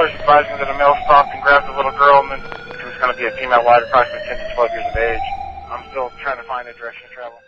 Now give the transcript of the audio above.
callers advising that a male stopped and grabbed a little girl, and then she was going to be a female wide, approximately 10 to 12 years of age. I'm still trying to find a direction of travel.